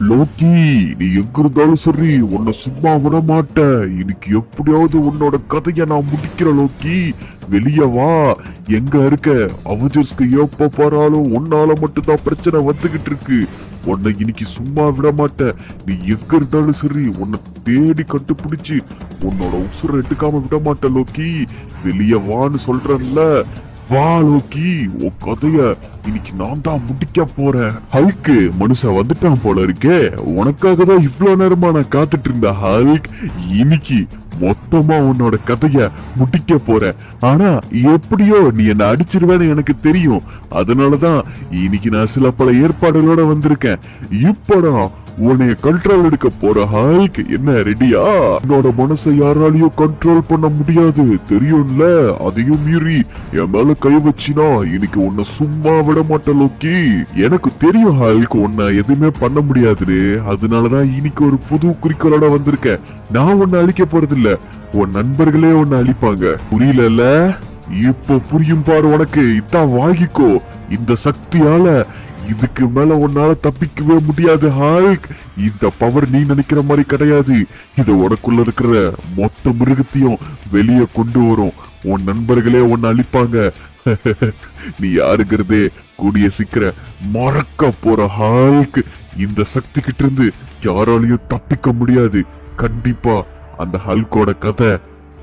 Loki நீ எங்க இருந்தாலும் சரி உன்னை சும்மா விட மாட்டேன் இன்னைக்கு எப்படியாவது உன்னோட கதையை நான் முடிக்கிறேன் லோக்கி வெளிய வா. எங்க இருக்க? அவஜர்ஸ்க்கு எப்ப பாராலும் உன்னால மட்டும்தான் பிரச்சனை வந்துகிட்டு இருக்கு. உன்னை இன்னைக்கு சும்மா விட மாட்டேன் நீ எங்க இருந்தாலும் சரி உன்னை தேடி கண்டுபிடிச்சு உன்னோட உசுரை எடுக்காம விட மாட்டேன் லோக்கி வெளிய வான்னு சொல்றேன்ல. வா லோக்கி உன் கதைய இன்னைக்கு நான் தான் முடிக்க போறேன். ஹல்க்கு மனுஷன் வந்துட்டான் போல இருக்கே. உனக்காக தான் இவ்வளவு நேரமா நான் காத்துட்டு இருந்த ஹல்க். இன்னைக்கு மொத்தமா உன்னோட கதைய முடிக்க போற. ஆனா எப்படியோ நீ என்ன அடிச்சிருவேன்னு எனக்கு தெரியும். அதனாலதான் இன்னைக்கு நான் சில பல ஏற்பாடுகளோட வந்திருக்கேன். இப்படா உன்னைய கண்ட்ரோல் எடுக்க போற ஹால்க்கு என்ன ரெடியா உன்னோட மனசை யாராலையும் கண்ட்ரோல் பண்ண முடியாது. தெரியும்ல? அதையும் மீறி என் மேல கை வச்சினா இன்னைக்கு உன்னை சும்மா விட மாட்டேன் லோக்கி. எனக்கு தெரியும் ஹால்க்கு உன்னை எதுவுமே பண்ண முடியாதுன்னு. அதனாலதான் இன்னைக்கு ஒரு புது குறிக்கோளோட வந்திருக்கேன். நான் உன்னை அழிக்க போறது இல்ல போறதில்ல உன் நண்பர்களே உன்னை அழிப்பாங்க. புரியலல்ல? இப்ப புரியும் பாரு உனக்கு. இதான் வாங்கிக்கோ. இந்த சக்தியால இதுக்கு மேல உன்னால தப்பிக்கவே முடியாது ஹால்க் இந்த பவர் நீ நினைக்கிற மாதிரி கிடையாது. இது உனக்குள்ள இருக்கிற மொத்த மிருகத்தையும் வெளியே கொண்டு வரும். உன் நண்பர்களே உன்னை அழிப்பாங்க. நீ யாருங்கிறதே கூடிய சீக்கிரம் மறக்க போற ஹால்க் இந்த சக்தி கிட்ட இருந்து யாராலையும் தப்பிக்க முடியாது. கண்டிப்பா அந்த ஹல்கோட கதை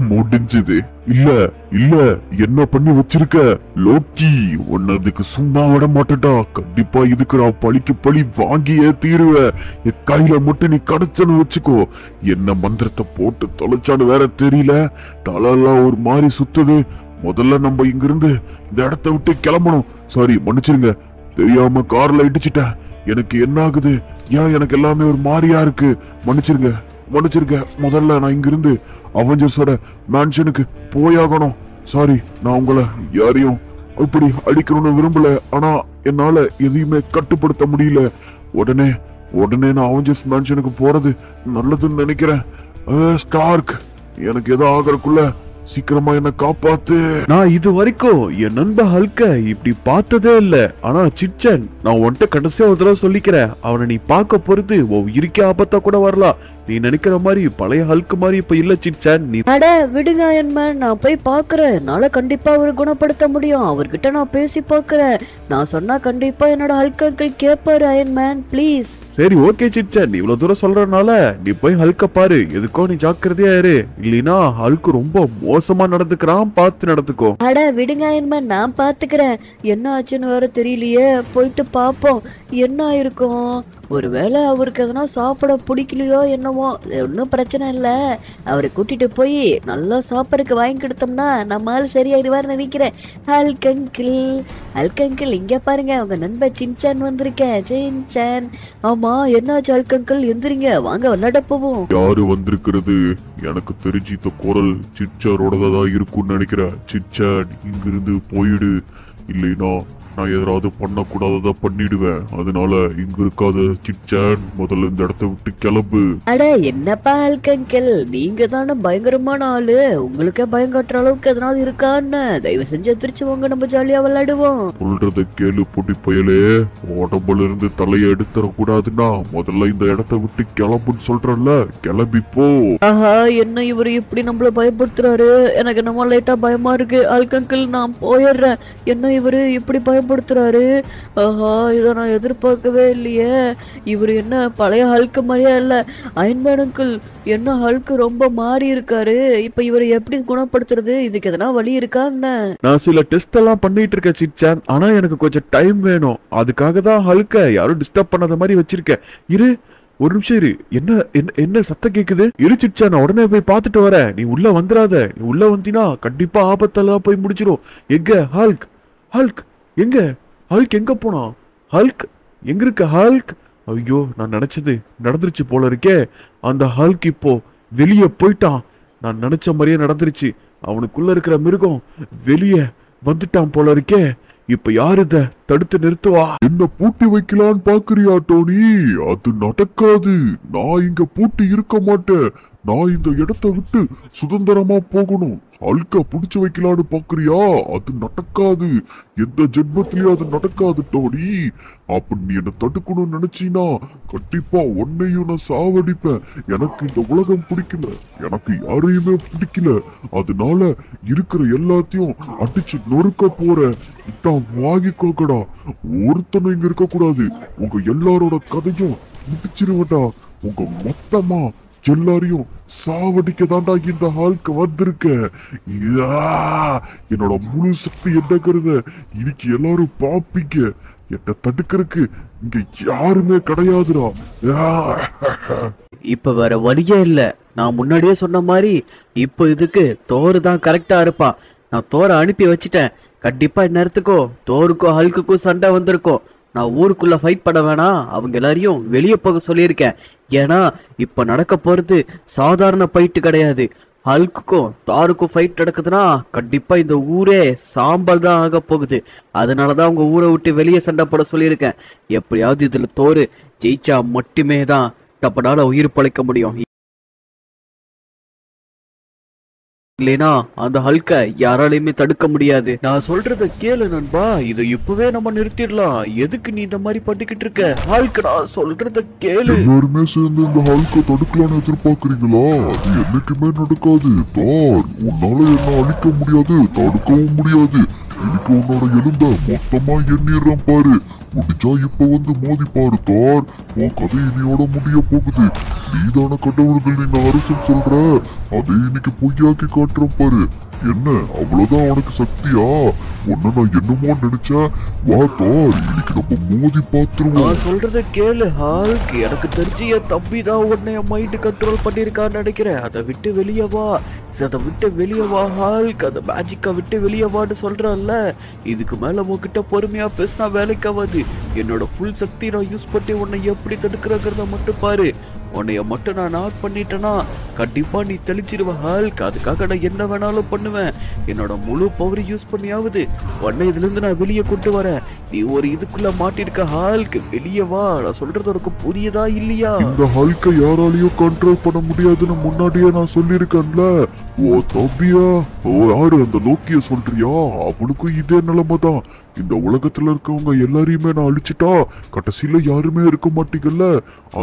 முடிஞ்சது. இல்ல இல்ல என்ன பண்ணி வச்சிருக்க? லோக்கி உன்னதுக்கு சும்மா விட மாட்டேடா கண்டிப்பா இதுக்கு நான் பழிக்கு பழி வாங்கியே தீருவேன். என் கையில மட்டும் நீ கிடைச்சன்னு வச்சுக்கோ. என்ன மந்திரத்தை போட்டு தொலைச்சான்னு வேற தெரியல. தலெல்லாம் ஒரு மாதிரி சுத்துது. முதல்ல நம்ம இங்கிருந்து இந்த இடத்த விட்டு கிளம்பணும். சாரி மன்னிச்சிருங்க. தெரியாம கார்ல இடிச்சிட்டேன். எனக்கு என்ன ஆகுது? ஏன் எனக்கு எல்லாமே ஒரு மாதிரியா இருக்கு? மன்னிச்சிருங்க. மன்னிச்சிருங்க. முதல்ல நான் இங்கிருந்து அவெஞ்சர்ஸோட மேன்ஷனுக்கு போயாகணும். சாரி நான் உங்களை யாரையும் இப்படி அடிக்கணும்னு விரும்பல. ஆனா என்னால எதையுமே கட்டுப்படுத்த முடியல. உடனே உடனே நான் அவெஞ்சர்ஸ் மேன்ஷனுக்கு போறது நல்லதுன்னு நினைக்கிறேன். ஸ்டார்க் எனக்கு ஏதோ ஆகறக்குள்ள சீக்கிரமா என்ன காப்பாத்து. நான் இது வரைக்கும் என் நண்ப ஹல்க இப்படி பார்த்ததே இல்ல. ஆனா சிச்சன் நான் உன்கிட்ட கடைசியா ஒரு தடவை சொல்லிக்கிறேன். அவனை நீ பார்க்க பொறுத்து உன் உயிருக்கே ஆபத்தா கூட வரலாம். நீ நினைக்கிற மாதிரி பழைய ஹல்க் மாதிரி இப்ப இல்ல சிச்சன் நீ அட விடுங்க அயன்மேன் நான் போய் பார்க்கறேன். என்னால கண்டிப்பா அவரை குணப்படுத்த முடியும். அவர்கிட்ட நான் பேசி பார்க்கறேன். நான் சொன்னா கண்டிப்பா என்னோட ஹல்க் அங்கிள் கேட்பாரு அயன்மேன் ப்ளீஸ் சரி ஓகே சிச்சன் நீ இவ்வளவு தூரம் சொல்றதுனால நீ போய் ஹல்க பாரு. எதுக்கோ நீ ஜாக்கிரதையா இரு. இல்லைனா ஹல்க் ரொம்ப மோசமா நடந்துக்கிறான். பார்த்து நடந்துக்கோ. அட விடுங்க அயன்மேன் நான் பாத்துக்கிறேன் என்ன ஆச்சுன்னு வேற தெரியலையே. போயிட்டு பாப்போம் என்ன ஆயிருக்கும்? ஒருவேளை அவருக்கு எதனா சாப்பிட பிடிக்கலையோ என்னமோ ஒன்றும் பிரச்சனை இல்லை. அவரை கூட்டிகிட்டு போய் நல்லா சாப்பிட்றதுக்கு வாங்கி கொடுத்தோம்னா நம்ம ஆள் சரியாயிடுவார்னு நினைக்கிறேன். Hulk uncle. ஹல்க் அங்கிள் இங்கே பாருங்க. உங்க நண்பன் சின்சான் வந்திருக்கேன். சின்சான். ஆமாம் என்னாச்சு ஹல்க் அங்கிள்? எந்திரிங்க. வாங்க விளையாட போவோம். யாரு வந்திருக்கிறது? எனக்கு தெரிஞ்சு இந்த குரல் சிச்சரோடதா இருக்கும்னு நினைக்கிறேன். சிச்சான் இங்கிருந்து போயிடு. இல்லைன்னா நான் எதாவது பண்ணக்கூடாததா பண்ணிடுவேன். அதனால இங்க இருக்காத சிச்சன். முதல்ல இந்த இடத்த விட்டு கிளம்பு. அட என்னப்பா ஹல்க் அங்கிள் நீங்க தானே பயங்கரமான ஆளு. உங்களுக்கே பயம் காட்டுற அளவுக்கு எதனாவது இருக்கான்னு தயவு செஞ்சு எதிர்த்து வாங்க நம்ம ஜாலியா விளையாடுவோம். சொல்றத கேளு பொடி பயலே. உடம்புல இருந்து தலையை எடுத்துட கூடாதுன்னா முதல்ல இந்த இடத்த விட்டு கிளம்புன்னு சொல்றேன்ல. கிளம்பி போ. ஆஹா என்ன இவரு இப்படி நம்மள பயப்படுத்துறாரு? எனக்கு என்னமோ லைட்டா பயமா இருக்கு. ஹல்க் அங்கிள் நான் போயிடுறேன். என்ன இவரு இப்படி பயப்படுத்துறாரு ஆஹா இதை நான் எதிர்பார்க்கவே இல்லையே. இவர் என்ன பழைய ஹல்க்கு மாதிரியா இல்ல? அயன்மேன் அங்கிள் என்ன ஹல்க்கு ரொம்ப மாறி இருக்காரு. இப்ப இவரை எப்படி குணப்படுத்துறது? இதுக்கு எதனா வழி இருக்கா என்ன? நான் சில டெஸ்ட் எல்லாம் பண்ணிட்டு இருக்கேன் சிச்சான் ஆனா எனக்கு கொஞ்சம் டைம் வேணும். அதுக்காக தான் ஹல்க்க யாரும் டிஸ்டர்ப் பண்ணாத மாதிரி வச்சிருக்கேன். இரு ஒரு நிமிஷம் இரு. என்ன என்ன என்ன சத்தம் கேக்குது? இரு நான் உடனே போய் பார்த்துட்டு வரேன். நீ உள்ள வந்துடாத நீ உள்ள வந்தீனா கண்டிப்பா ஆபத்தெல்லாம் போய் முடிச்சிடும் எங்க ஹால்க் ஹால்க் எங்க? ஹல்க் எங்க போனான் ஹல்க் எங்க இருக்க ஹல்க் ஐயோ நான் நினைச்சது நடந்துருச்சு போல இருக்கே. அந்த ஹல்க் இப்போ வெளியே போயிட்டான். நான் நினைச்ச மாதிரியே நடந்துருச்சு. அவனுக்குள்ள இருக்கிற மிருகம் வெளியே வந்துட்டான் போல இருக்கே. இப்ப யார் இத தடுத்து நிறுத்துவா? என்ன பூட்டி வைக்கலான்னு பாக்குறியா டோனி? அது நடக்காது. நான் இங்க பூட்டி இருக்க மாட்டேன். நான் இந்த இடத்தை விட்டு சுதந்திரமா போகணும். ஹல்க புடிச்சு வைக்கலான்னு பாக்குறியா? அது நடக்காது. எந்த ஜென்மத்திலயும் அது நடக்காது டோனி அப்படி நீ என்ன தடுக்கணும்னு நினைச்சீனா கண்டிப்பா உன்னையும் நான் சாவடிப்பேன். எனக்கு இந்த உலகம் பிடிக்கல. எனக்கு யாரையுமே பிடிக்கல. அதனால இருக்கிற எல்லாத்தையும் அடிச்சு நொறுக்க போறேன். இதான் வாங்கிக்கோக்கடா ஒருத்தனும் இங்க இருக்க கூடாது உங்க எல்லாரோட கதையும் முடிச்சிருவட்டா உங்க மொத்தமா எல்லாரையும் சாவடிக்க தாண்டா இந்த ஹால்க்கு வந்திருக்க. என்னோட முழு சக்தி என்னங்கிறத இன்னைக்கு எல்லாரும் பாப்பீங்க. என்ன தடுக்கிறதுக்கு இங்க யாருமே கிடையாதுடா. இப்ப வேற வழியே இல்ல. நான் முன்னாடியே சொன்ன மாதிரி இப்ப இதுக்கு தோறு தான் கரெக்டா இருப்பான் நான் தோரை அனுப்பி வச்சிட்டேன். கண்டிப்பா இந்நேரத்துக்கும் தோருக்கும் ஹல்குக்கும் சண்டை வந்திருக்கும். நான் ஊருக்குள்ள ஃபைட் பண்ண வேணாம். அவங்க எல்லாரையும் வெளியே போக சொல்லியிருக்கேன். ஏன்னா இப்போ நடக்க போகிறது சாதாரண ஃபைட்டு கிடையாது. ஹல்குக்கும் தாருக்கும் ஃபைட் நடக்குதுன்னா கண்டிப்பாக இந்த ஊரே சாம்பல் தான் ஆக போகுது. அதனாலதான் அவங்க ஊரை விட்டு வெளியே சண்டை போட சொல்லியிருக்கேன். எப்படியாவது இதில் தோறு ஜெயிச்சா மட்டுமே தான் நம்மளால் உயிர் பழைக்க முடியும். இல்லைனா அந்த ஹல்க யாராலையுமே தடுக்க முடியாது. நான் சொல்றத கேளு நண்பா. இதை இப்பவே நம்ம நிறுத்திடலாம். எதுக்கு நீ இந்த மாதிரி பண்ணிக்கிட்டு இருக்க? ஹல்க் நான் சொல்றத கேளு. எல்லாருமே சேர்ந்து இந்த ஹாலுக்கு தடுக்கலாம்னு எதிர்பார்க்கறீங்களா? அது என்னைக்குமே நடக்காது. தார் உன்னால என்ன அழிக்க முடியாது தடுக்கவும் முடியாது. இன்னைக்கு உன்னோட எலும்ப மொத்தமா எண்ணிடுறேன் பாரு. முடிச்சா இப்ப வந்து மோதி பாரு தார் உன் கதை இனியோட முடிய போகுது. நீதான கடவுள்கள் நீ அரசன் சொல்ற? அதை இன்னைக்கு பொய்யாக்கி காட்டுற பாரு. என்ன அவ்வளவுதான் உனக்கு சக்தியா? உன்ன நான் என்னமோ நினைச்சேன். வா தார் இன்னைக்கு நம்ம மோதி பாத்துருவோம். நான் சொல்றத கேளு ஹால்க். எனக்கு தெரிஞ்சு என் தம்பி தான் உன்னை என் மைண்ட் கண்ட்ரோல் பண்ணிருக்கான்னு நினைக்கிறேன். அதை விட்டு வெளியே வா. அதை விட்டு வெளியே வா ஹால்க். அந்த மேஜிக்கை விட்டு வெளியே வான்னு சொல்றேன்ல. இதுக்கு மேல உன்கிட்ட பொறுமையா பேசினா வேலைக்கு ஆகாது. என்னோட ஃபுல் சக்தி நான் யூஸ் பண்ணி உன்னை எப்படி தடுக்கிறங்கிறத மட்டும் பாரு. உன்னைய மட்டும் நான் நாக் பண்ணிட்டேன்னா கண்டிப்பா நீ தெளிச்சிருவ ஹால்க் அதுக்காக நான் என்ன வேணாலும் பண்ணுவேன். என்னோட முழு பவர் யூஸ் பண்ணியாவது உன்னை இதுல இருந்து நான் வெளியே கொண்டு வரேன் நீ ஒரு இதுக்குள்ள மாட்டிருக்க ஹால்க் வெளியே வா. நான் சொல்றது உனக்கு புரியுதா இல்லையா? இந்த ஹல்கை யாராலையும் கண்ட்ரோல் பண்ண முடியாதுன்னு முன்னாடியே நான் சொல்லியிருக்கேன்ல. ஓ தம்பியா? ஓ யாரு அந்த லோக்கிய சொல்றியா? அவனுக்கும் இதே நிலைமை தான் இந்த உலகத்துல இருக்கவங்க எல்லாரையுமே நான் அழிச்சிட்டா கடைசியில யாருமே இருக்க மாட்டீங்கல்ல.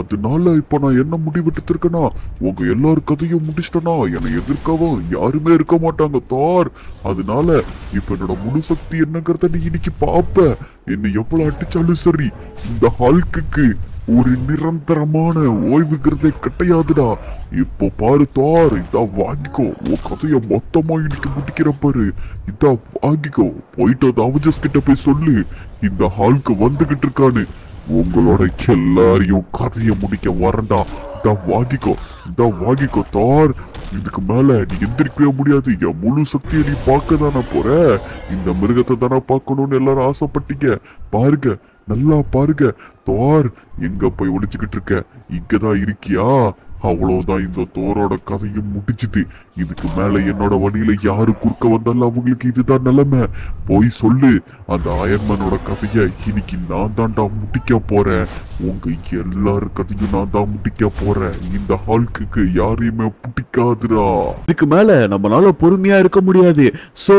அதனால இப்ப நான் என்ன முடிவெடுத்திருக்கனா உங்க எல்லார் கதையும் முடிச்சிட்டனா? என்னை எதிர்க்கவும் யாருமே இருக்க மாட்டாங்க தார். அதனால இப்ப என்னோட முழு சக்தி என்னங்கிறத நீ இன்னைக்கு பாப்ப. என்னை எவ்வளவு அடிச்சாலும் சரி இந்த ஹால்க்கு ஒரு நிரந்தரமான ஓய்வுங்கிறதே கிடையாதுடா. இப்போ பாரு தார் இதா வாங்கிக்கோ. உன் கதைய மொத்தமா இன்னைக்கு முடிக்கிற பாரு. இதா வாங்கிக்கோ. போயிட்டு அந்த அவஜஸ் கிட்ட போய் சொல்லு. இந்த ஹாலுக்கு வந்துகிட்டு இருக்கான்னு. உங்களோட எல்லாரையும் கதையை முடிக்க வரண்டா இதா வாங்கிக்கோ இதா வாங்கிக்கோ தார். இதுக்கு மேல நீ எந்திரிக்கவே முடியாது. என் முழு சக்தியை நீ பார்க்க தானே போற? இந்த மிருகத்தை தானே பார்க்கணும்னு எல்லாரும் ஆசைப்பட்டீங்க. பாருங்க நல்லா பாருங்க. தோர் எங்க போய் ஒளிச்சுக்கிட்டு இருக்க? இங்கதான் இருக்கியா? அவ்வளவுதான் இந்த தோரோட கதையும் முடிச்சுது இதுக்கு மேல என்னோட வழியில யாரு குறுக்க வந்தாலும் அவங்களுக்கு இதுதான் நிலைமை. போய் சொல்லு அந்த அயன்மேனோட கதைய இன்னைக்கு நான் தான்டா முடிக்க போறேன். உங்க எல்லார் கதையும் நான் தான் முடிக்க போறேன். இந்த ஹால்க்கு யாரையுமே பிடிக்காதுடா. இதுக்கு மேல நம்மளால பொறுமையா இருக்க முடியாது. சோ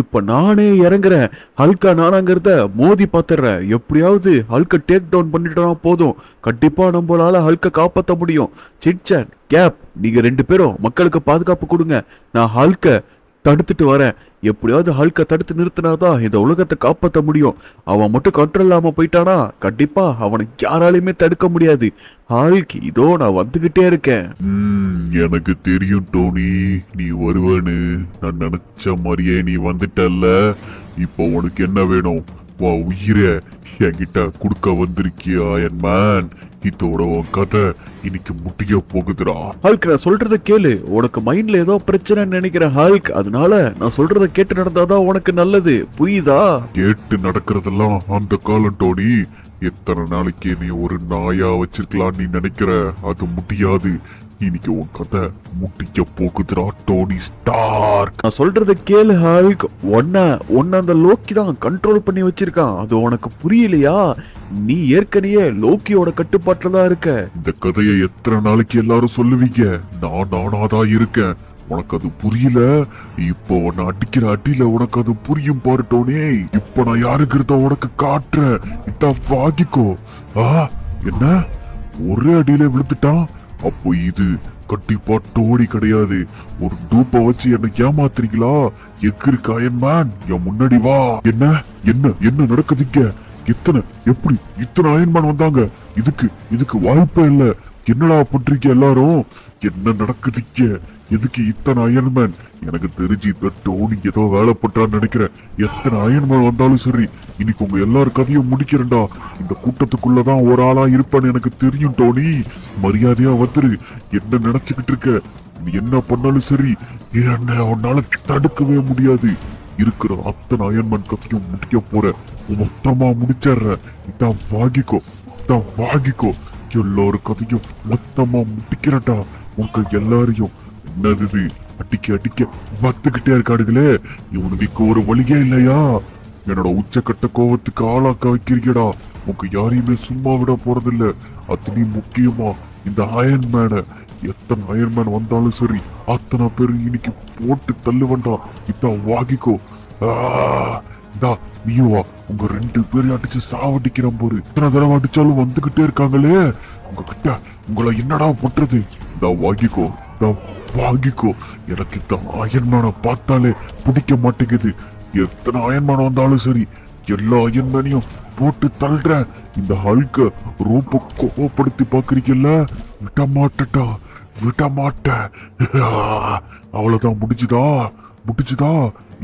இப்ப நானே இறங்குறேன். ஹல்கா நானாங்கிறத மோதி பாத்துறேன். எப்படியாவது ஹல்க டேக் டவுன் பண்ணிட்டோம்னா போதும். கண்டிப்பா நம்மளால ஹல்க காப்பாத்த முடியும். ரிச்சர்ட் கேப் நீங்க ரெண்டு பேரும் மக்களுக்கு பாதுகாப்பு கொடுங்க. நான் ஹால்கை தடுத்துட்டு வரேன். எப்படியாவது ஹல்கை தடுத்து நிறுத்தினாதான் இந்த உலகத்தை காப்பாற்ற முடியும். அவன் மட்டும் கண்ட்ரோல் இல்லாம போயிட்டானா? கண்டிப்பா அவனை யாராலையுமே தடுக்க முடியாது. ஹால்க் இதோ நான் வந்துகிட்டே இருக்கேன். ம், எனக்கு தெரியும் டோனி. நீ வருவேன்னு. நான் நினைச்ச மாதிரியே நீ வந்துட்டல்ல. இப்போ உனக்கு என்ன வேணும்? வா உயிரை என்கிட்ட கொடுக்க வந்திருக்கியா என் மேன் இதோட உன் கதை இன்னைக்கு முடிய போகுதுடா. ஹல்க் நான் சொல்றத கேளு. உனக்கு மைண்ட்ல ஏதோ பிரச்சனைன்னு நினைக்கிற ஹல்க் அதனால நான் சொல்றத கேட்டு நடந்தாதான் உனக்கு நல்லது. புரியுதா? கேட்டு நடக்கிறதெல்லாம் அந்த காலம் டோனி எத்தனை நாளைக்கு நீ ஒரு நாயா வச்சிருக்கலாம் நீ நினைக்கிற? அது முடியாது. இன்னைக்கு உன் கதை முடிக்க போகுதுடா டோனி ஸ்டார் நான் சொல்றத கேளு ஹல்க். உன்ன உன்ன அந்த லோக்கி தான் கண்ட்ரோல் பண்ணி வச்சிருக்கான். அது உனக்கு புரியலையா? நீ ஏற்கனவே லோக்கியோட கட்டுப்பாட்டுல தான் இருக்க. இந்த கதையை எத்தனை நாளைக்கு எல்லாரும் சொல்லுவீங்க? நான் நானாதான் இருக்கேன். உனக்கு அது புரியல? இப்போ உன்னை அடிக்கிற அடியில உனக்கு அது புரியும் பாரு டோனி. இப்ப நான் யாருக்கிறத உனக்கு காட்டுறேன் இத வாங்கிக்கோ. ஆ என்ன? ஒரே அடியில விழுத்துட்டான் அப்போ இது கண்டிப்பா டோனி கிடையாது. ஒரு டூப்பை வச்சு என்ன ஏமாத்துறீங்களா? எக்கு இருக்கு அயன்மேன் என் முன்னாடி வா. என்ன? என்ன? என்ன நடக்குதுங்க எத்தனை? எப்படி? இத்தனை அயன்மேன் வந்தாங்க? இதுக்கு இதுக்கு வாய்ப்பே இல்ல. என்னடா பண்றீங்க எல்லாரும்? என்ன நடக்குதுங்க எதுக்கு இத்தனை அயன்மேன் எனக்கு தெரிஞ்சு இந்த டோனி ஏதோ வேலை பண்றான்னு நினைக்கிறேன். எத்தனை அயன்மேன் வந்தாலும் சரி இன்னைக்கு உங்க எல்லார் கதையும் முடிக்கிறேன்டா. இந்த கூட்டத்துக்குள்ளதான் ஒரு ஆளா இருப்பேன்னு எனக்கு தெரியும் டோனி மரியாதையா வந்துரு. என்ன நினைச்சுக்கிட்டு இருக்க? நீ என்ன பண்ணாலும் சரி என்ன உன்னால தடுக்கவே முடியாது. இருக்கிற அத்தனை அயன்மேன் கதையும் முடிக்க போற. மொத்தமா முடிச்சிடுற. இதான் வாங்கிக்கோ. இதான் வாங்கிக்கோ. எல்லாரும் கதையும் மொத்தமா முடிக்கிறடா உங்க எல்லாரையும் என்னது அடிக்க அடிக்க. வத்துக்கிட்டே இருக்காடுகளே இவனுக்கு ஒரு வழியே இல்லையா? என்னோட உச்சக்கட்ட கோவத்துக்கு ஆளாக்க வைக்கிறீங்கடா. உங்க யாரையுமே சும்மா விட போறதில்ல. அத்தனை முக்கியமா இந்த அயன் மேனை எத்தனை அயன் மேன் வந்தாலும் சரி அத்தனை பேர் இன்னைக்கு போட்டு தள்ளுவண்டா. இதான் வாகிக்கோ ஆ, இந்தா நீயும் வா. உங்க ரெண்டு பேரையும் அடிச்சு சாவடிக்கிறேன் போரு. இத்தனை தடவை அடிச்சாலும் வந்துகிட்டே இருக்காங்களே. உங்ககிட்ட உங்களை என்னடா பண்றது? இந்த வாங்கிக்கோ. இந்த வாங்கிக்கோ. எனக்கு இந்த அயன்மேனை பார்த்தாலே பிடிக்க மாட்டேங்குது. எத்தனை அயன்மேன் வந்தாலும் சரி எல்லா அயன்மேனையும் போட்டு தள்ளுற இந்த ஹல்க ரொம்ப கோபப்படுத்தி பாக்குறீங்கல்ல விட மாட்டட்டா விட மாட்டேன். அவ்வளவுதான் முடிஞ்சுதா? முடிஞ்சுதா?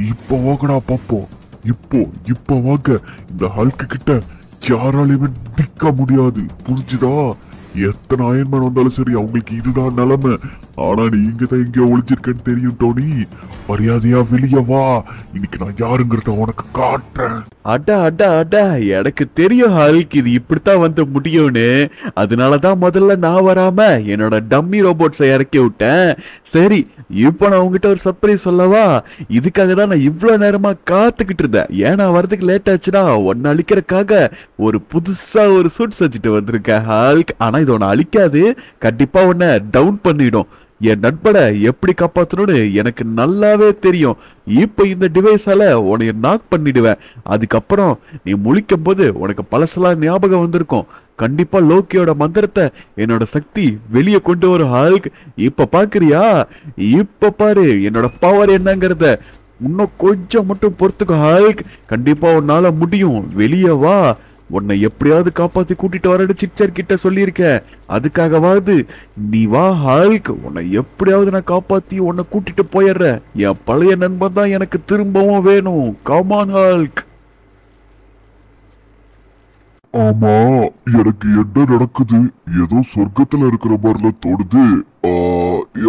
இப்போ வாங்கடா பார்ப்போம். இப்போ இப்போ வாங்க. இந்த ஹல்க்கு கிட்ட யாராலையுமே நிற்க முடியாது. புரிஞ்சுதா? எத்தனை அயன்மேன் வந்தாலும் சரி அவங்களுக்கு இதுதான் நிலைமை. ஆனா நீ இங்க தான் ஒளிஞ்சிருக்கேன்னு தெரியும் டோனி. மரியாதையா வெளிய வா. இன்னைக்கு நான் யாருங்கிறத உனக்கு காட்டுறேன். அடா அடா அடா. எனக்கு தெரியும் ஹல்க் இது இப்படித்தான் வந்து முடியும்னு. அதனாலதான் முதல்ல நான் வராம என்னோட டம்மி ரோபோட்ஸை இறக்கி விட்டேன். சரி இப்போ நான் உங்ககிட்ட ஒரு சர்ப்ரைஸ் சொல்லவா? இதுக்காக தான் நான் இவ்வளோ நேரமா காத்துக்கிட்டு இருந்தேன். ஏன்னா வரதுக்கு லேட் ஆச்சுன்னா ஒன்னு அழிக்கிறதுக்காக ஒரு புதுசா ஒரு சூட் செஞ்சுட்டு வந்திருக்கேன் ஹல்க். ஆனா இது ஒன்று அழிக்காது. கண்டிப்பா உன்னை டவுன் பண்ணிடும். என் நண்பனை எப்படி காப்பாற்றணும்னு எனக்கு நல்லாவே தெரியும். இப்போ இந்த டிவைஸால உனைய நாக் பண்ணிடுவேன். அதுக்கப்புறம் நீ முழிக்கும் போது உனக்கு பழசெல்லாம் ஞாபகம் வந்திருக்கும். கண்டிப்பா லோக்கியோட மந்திரத்தை என்னோட சக்தி வெளியே கொண்டு வரும் ஹால்க் இப்ப பாக்குறியா? இப்ப பாரு என்னோட பவர் என்னங்கிறத. இன்னும் கொஞ்சம் மட்டும் பொறுத்துக்கோ ஹால்க் கண்டிப்பா உன்னால முடியும். வெளியே வா. உன்னை எப்படியாவது காப்பாத்தி கூட்டிட்டு வரேன்னு சிக்சர் கிட்ட சொல்லியிருக்க. அதுக்காகவாவது நீ வா ஹால்க் உன்னை எப்படியாவது நான் காப்பாத்தி உன்னை கூட்டிட்டு போயிடுறேன். என் பழைய நண்பன் தான் எனக்கு திரும்பவும் வேணும். கமான் ஹால்க் ஆமா எனக்கு என்ன நடக்குது? ஏதோ சொர்க்கத்துல இருக்கிற மாதிரில தோணுது. ஆ,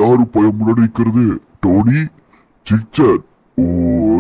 யாரு பயம் முன்னாடி நிக்கிறது? டோனி? சிச்சர். ஓ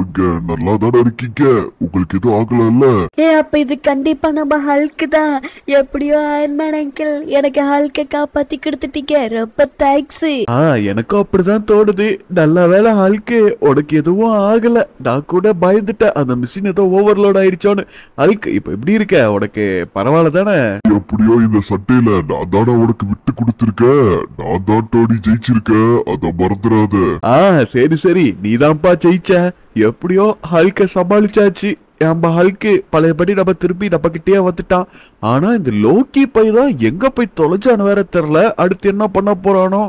இங்க நல்லா தானே இருக்கீங்க? உங்களுக்கு எதுவும் ஆகலல்ல? ஏ அப்ப இது கண்டிப்பா நம்ம ஹல்க்கு தான். எப்படியோ அயன்மேன் அங்கிள் எனக்கு ஹல்கை காப்பாத்தி கொடுத்துட்டீங்க. ரொம்ப தேங்க்ஸ் ஆ எனக்கும் அப்படிதான் தோணுது. நல்ல வேலை ஹல்க்கு உனக்கு எதுவும் ஆகல. நான் கூட பயந்துட்டேன். அந்த மிஷின் ஏதோ ஓவர்லோட் ஆயிடுச்சோன்னு. ஹல்க் இப்ப எப்படி இருக்க? உனக்கு பரவாயில்ல தானே எப்படியோ இந்த சட்டையில நான் தானே உனக்கு விட்டு கொடுத்துருக்கேன். நான் தான் டோனி ஜெயிச்சிருக்கேன். அத மறந்துடாத. ஆ சரி சரி. நீதான்ப்பா ஜெயிச்ச. எப்படியோ ஹல்கை சமாளிச்சாச்சு. நம்ம ஹல்கு பழையபடி நம்ம திருப்பி நம்ம கிட்டே வந்துட்டான். ஆனா இந்த லோக்கி பை தான் எங்க போய் தொலைஞ்சான்னு வேற தெரில அடுத்து என்ன பண்ண போறானோ?